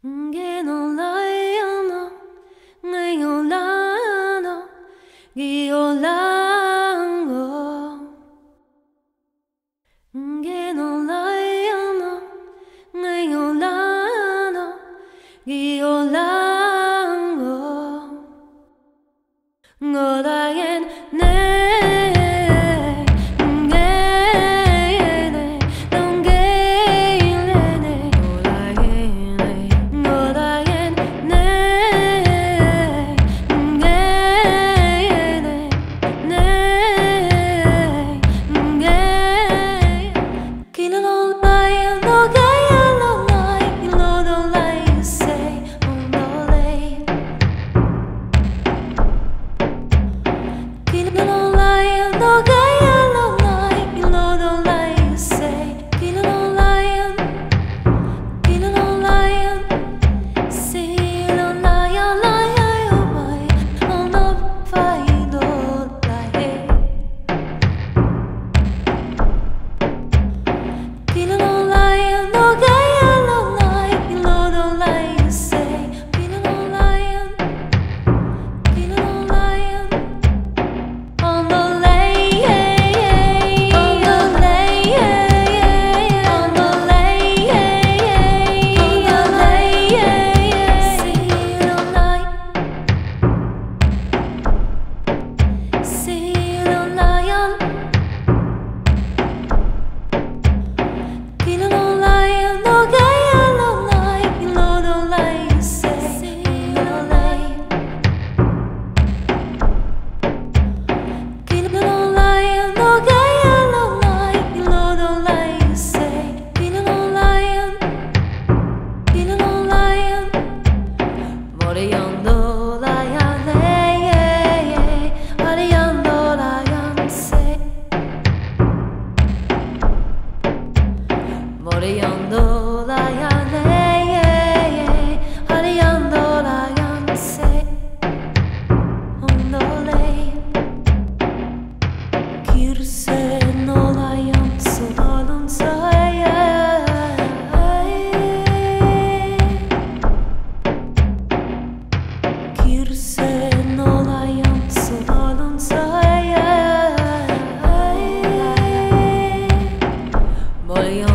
Giolano, Giolano, Giolango. Giolano, Giolano, Giolango. Godaye. play